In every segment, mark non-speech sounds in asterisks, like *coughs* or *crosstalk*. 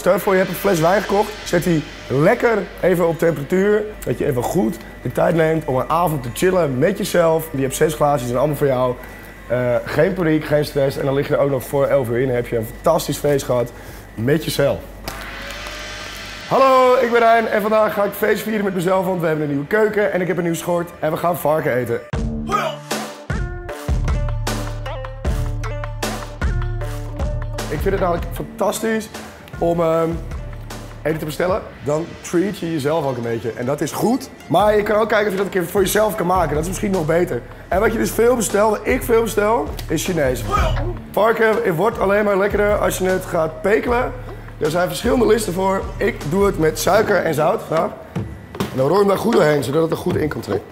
Stel voor, je hebt een fles wijn gekocht. Zet die lekker even op temperatuur. Dat je even goed de tijd neemt om een avond te chillen met jezelf. Je hebt zes glaasjes en allemaal voor jou. Eh, geen paniek, geen stress. En dan lig je er ook nog voor 11 uur in. Heb je een fantastisch feest gehad met jezelf. Hallo, ik ben Rijn en vandaag ga ik feest vieren met mezelf, want we hebben een nieuwe keuken en ik heb een nieuw schort en we gaan varken eten. Ik vind het namelijk fantastisch om ehm, eten te bestellen. Dan treat je jezelf ook een beetje. En dat is goed. Maar je kan ook kijken of je dat een keer voor jezelf kan maken. Dat is misschien nog beter. En wat je dus veel bestelt, wat ik veel bestel, is Chinees. Varken wordt alleen maar lekkerder als je het gaat pekelen. Er zijn verschillende listen voor. Ik doe het met suiker en zout vandaag. En dan roer hem daar goed doorheen, zodat het er goed in kan trekken.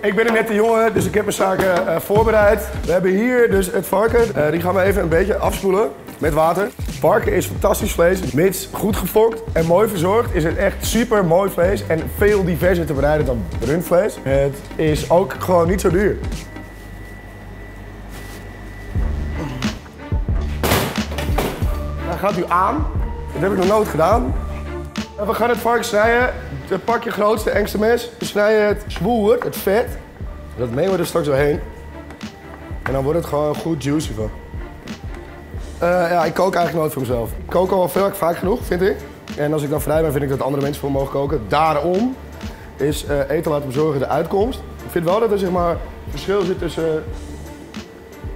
Ik ben een nette jongen, dus ik heb mijn zaken eh, voorbereid. We hebben hier dus het varken. Eh, die gaan we even een beetje afspoelen met water. Varken is fantastisch vlees. Mits goed gefokt en mooi verzorgd is het echt super mooi vlees. En veel diverser te bereiden dan rundvlees. Het is ook gewoon niet zo duur. Dan gaat u aan. Dat heb ik nog nooit gedaan. We gaan het varken snijden. Dan pak je grootste, engste mes. We snijden het zwoer, het vet. Dat mengen we er straks doorheen. En dan wordt het gewoon goed juicy van. Eh, ja, ik kook eigenlijk nooit voor mezelf. Ik kook al veel, vaak genoeg, vind ik. En als ik dan vrij ben, vind ik dat andere mensen voor me mogen koken. Daarom is eh, eten laten bezorgen de uitkomst. Ik vind wel dat er zeg maar, verschil zit tussen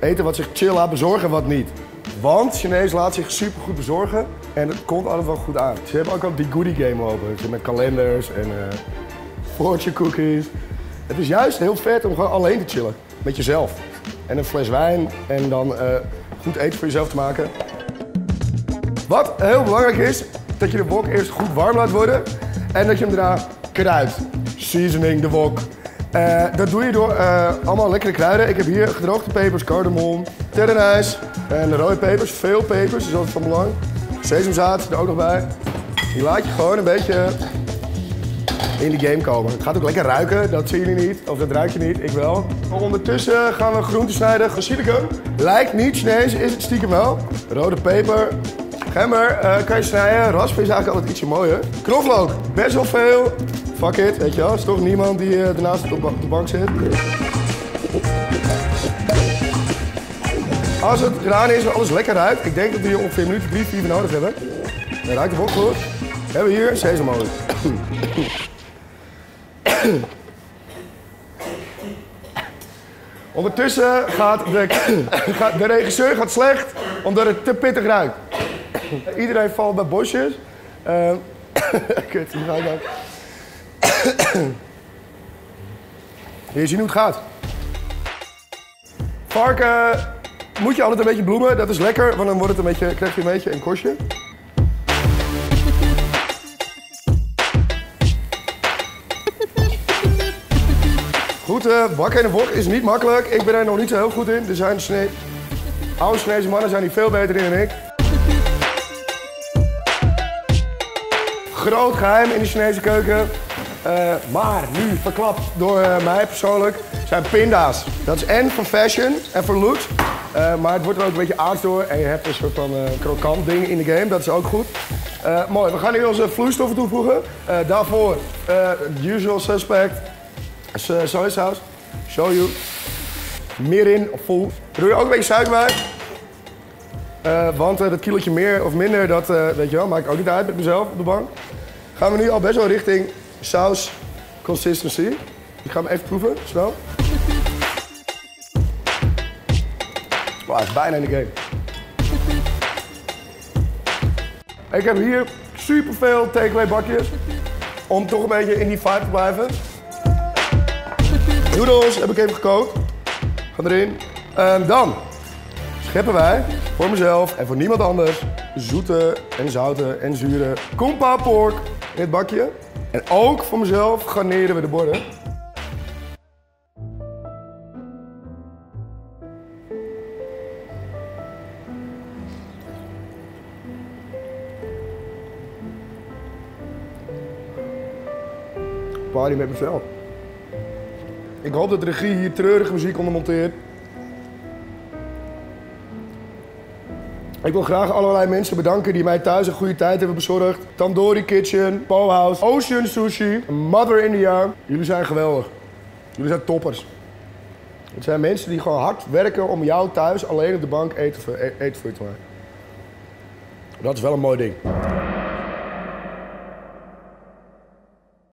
eten wat zich chill laat bezorgen en wat niet. Want Chinees laat zich super goed bezorgen en het komt altijd wel goed aan. Ze hebben ook al die goodie game. Ze met kalenders en uh, cookies. Het is juist heel vet om gewoon alleen te chillen. Met jezelf. En een fles wijn en dan goed eten voor jezelf te maken. Wat heel belangrijk is, dat je de wok eerst goed warm laat worden. En dat je hem daarna kruidt. Seasoning de wok. Uh, dat doe je door uh, allemaal lekkere kruiden. Ik heb hier gedroogde pepers, cardamom, ternijs en rode pepers. Veel pepers, is altijd van belang. Sesamzaad er ook nog bij. Die laat je gewoon een beetje in de game komen. Het gaat ook lekker ruiken, dat zien jullie niet. Of dat ruik je niet, ik wel. Ondertussen gaan we groenten snijden. Basilicum. Lijkt niet Chinees, is het stiekem wel. Rode peper. Gember uh, kan je snijden. Raspen is eigenlijk altijd ietsje mooier. Knoflook, best wel veel. Fuck it, weet je wel. Is toch niemand die uh, ernaast op de bank zit. Als het gedaan is en alles lekker ruikt, ik denk dat we hier ongeveer een minuut, drie, vier nodig hebben. Dan ruikt het ook goed. We hier sesamolie. *coughs* Ondertussen gaat de, *coughs* de regisseur gaat slecht omdat het te pittig ruikt. *coughs* Iedereen valt bij bosjes. Uh, kut, ga ik. Hier zie je hoe het gaat. Varken moet je altijd een beetje bloemen. Dat is lekker, want dan wordt het een beetje, krijg je een beetje een kostje. Goed, uh, bakken in een wok is niet makkelijk. Ik ben er nog niet zo heel goed in. Er zijn Chine oude Chinese mannen zijn hier veel beter in dan ik. Groot geheim in de Chinese keuken. Uh, maar nu verklapt door uh, mij persoonlijk zijn pinda's. Dat is en voor fashion en voor. Uh, maar het wordt er ook een beetje aard door en je hebt een soort van krokant ding in de game. Dat is ook goed. mooi, we gaan nu onze vloeistoffen toevoegen. daarvoor usual suspect sojasaus, shoyu, mirin of vol. Doe je ook een beetje suiker bij. want dat kilootje meer of minder, dat weet je wel, maakt ook niet uit met mezelf op de bank. Gaan we nu al best wel richting saus consistency. Ik ga hem even proeven, snel. Wow, is bijna in de game. Ik heb hier superveel takeaway bakjes. Om toch een beetje in die vibe te blijven. Noedels heb ik even gekookt. Ga erin. Dan scheppen wij voor mezelf en voor niemand anders zoete en zoute en zure compa pork in het bakje. En ook voor mezelf garneren we de borden. Party met mezelf. Ik hoop dat de regie hier treurige muziek onder monteert. Ik wil graag allerlei mensen bedanken die mij thuis een goede tijd hebben bezorgd. Tandoori Kitchen, Powerhouse, Ocean Sushi, Mother India. Jullie zijn geweldig. Jullie zijn toppers. Het zijn mensen die gewoon hard werken om jou thuis alleen op de bank eten eten voor je te maken. Dat is wel een mooi ding.